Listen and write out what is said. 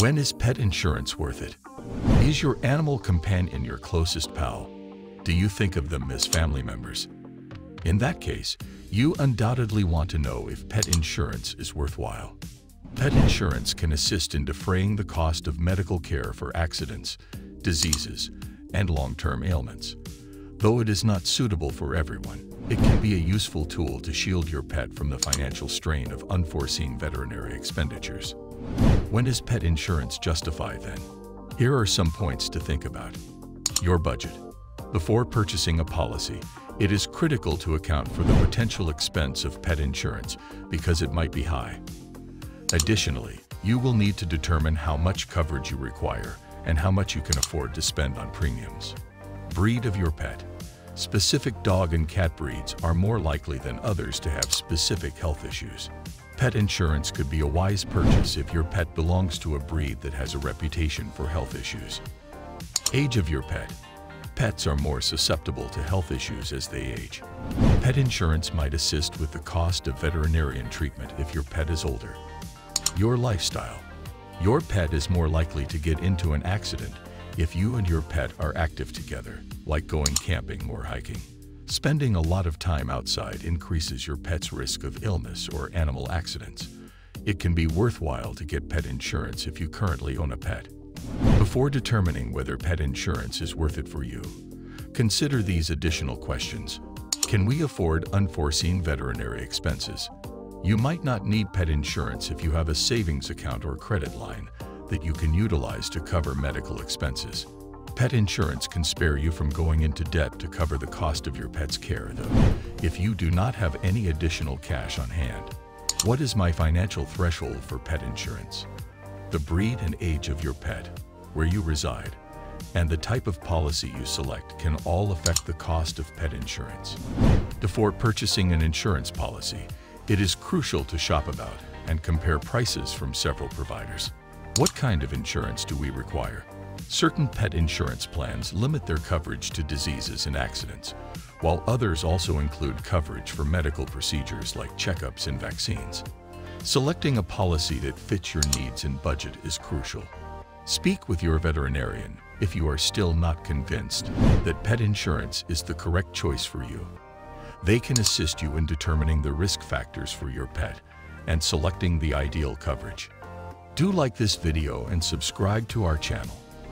When is pet insurance worth it? Is your animal companion your closest pal? Do you think of them as family members? In that case, you undoubtedly want to know if pet insurance is worthwhile. Pet insurance can assist in defraying the cost of medical care for accidents, diseases, and long-term ailments. Though it is not suitable for everyone, it can be a useful tool to shield your pet from the financial strain of unforeseen veterinary expenditures. When does pet insurance justify then? Here are some points to think about. Your budget. Before purchasing a policy, it is critical to account for the potential expense of pet insurance because it might be high. Additionally, you will need to determine how much coverage you require and how much you can afford to spend on premiums. Breed of your pet. Specific dog and cat breeds are more likely than others to have specific health issues. Pet insurance could be a wise purchase if your pet belongs to a breed that has a reputation for health issues. Age of your pet. Pets are more susceptible to health issues as they age. Pet insurance might assist with the cost of veterinarian treatment if your pet is older. Your lifestyle. Your pet is more likely to get into an accident if you and your pet are active together, like going camping or hiking. Spending a lot of time outside increases your pet's risk of illness or animal accidents. It can be worthwhile to get pet insurance if you currently own a pet. Before determining whether pet insurance is worth it for you, consider these additional questions. Can we afford unforeseen veterinary expenses? You might not need pet insurance if you have a savings account or credit line that you can utilize to cover medical expenses. Pet insurance can spare you from going into debt to cover the cost of your pet's care, though, if you do not have any additional cash on hand. What is my financial threshold for pet insurance? The breed and age of your pet, where you reside, and the type of policy you select can all affect the cost of pet insurance. Before purchasing an insurance policy, it is crucial to shop about and compare prices from several providers. What kind of insurance do we require? Certain pet insurance plans limit their coverage to diseases and accidents, while others also include coverage for medical procedures like checkups and vaccines. Selecting a policy that fits your needs and budget is crucial. Speak with your veterinarian if you are still not convinced that pet insurance is the correct choice for you. They can assist you in determining the risk factors for your pet and selecting the ideal coverage. Do like this video and subscribe to our channel.